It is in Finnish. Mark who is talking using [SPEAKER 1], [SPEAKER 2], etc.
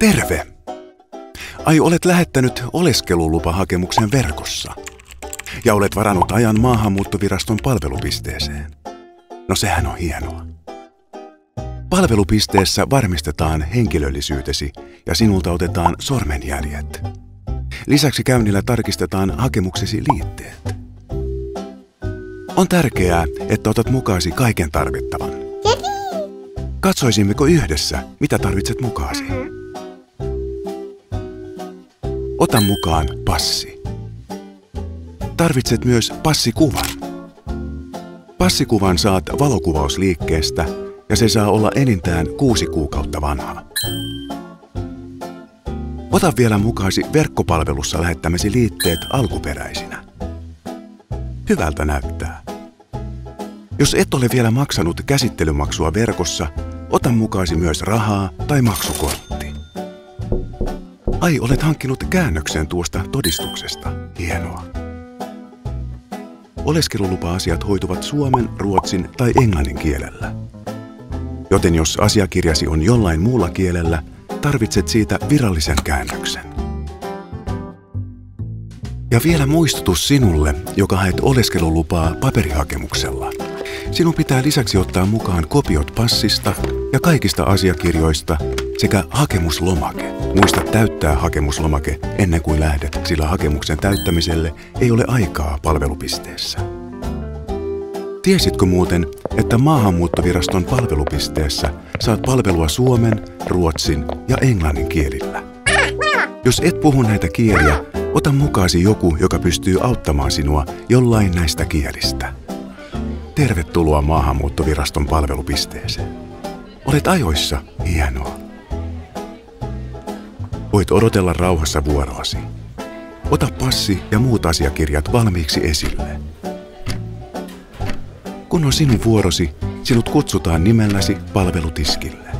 [SPEAKER 1] Terve! Ai olet lähettänyt oleskelulupahakemuksen verkossa. Ja olet varannut ajan maahanmuuttoviraston palvelupisteeseen. No sehän on hienoa. Palvelupisteessä varmistetaan henkilöllisyytesi ja sinulta otetaan sormenjäljet. Lisäksi käynnillä tarkistetaan hakemuksesi liitteet. On tärkeää, että otat mukaasi kaiken tarvittavan. Katsoisimmeko yhdessä, mitä tarvitset mukaasi? Ota mukaan passi. Tarvitset myös passikuvan. Passikuvan saat valokuvausliikkeestä ja se saa olla enintään kuusi kuukautta vanha. Ota vielä mukaasi verkkopalvelussa lähettämäsi liitteet alkuperäisinä. Hyvältä näyttää. Jos et ole vielä maksanut käsittelymaksua verkossa, ota mukaasi myös rahaa tai maksukortti. Ai, olet hankkinut käännöksen tuosta todistuksesta. Hienoa. Oleskelulupa-asiat hoituvat suomen, ruotsin tai englannin kielellä. Joten jos asiakirjasi on jollain muulla kielellä, tarvitset siitä virallisen käännöksen. Ja vielä muistutus sinulle, joka haet oleskelulupaa paperihakemuksella. Sinun pitää lisäksi ottaa mukaan kopiot passista ja kaikista asiakirjoista sekä hakemuslomake. Muista täyttää hakemuslomake ennen kuin lähdet, sillä hakemuksen täyttämiselle ei ole aikaa palvelupisteessä. Tiesitkö muuten, että maahanmuuttoviraston palvelupisteessä saat palvelua suomen, ruotsin ja englannin kielillä? Jos et puhu näitä kieliä, ota mukaasi joku, joka pystyy auttamaan sinua jollain näistä kielistä. Tervetuloa maahanmuuttoviraston palvelupisteeseen. Olet ajoissa. Hienoa. Voit odotella rauhassa vuoroasi. Ota passi ja muut asiakirjat valmiiksi esille. Kun on sinun vuorosi, sinut kutsutaan nimelläsi palvelutiskille.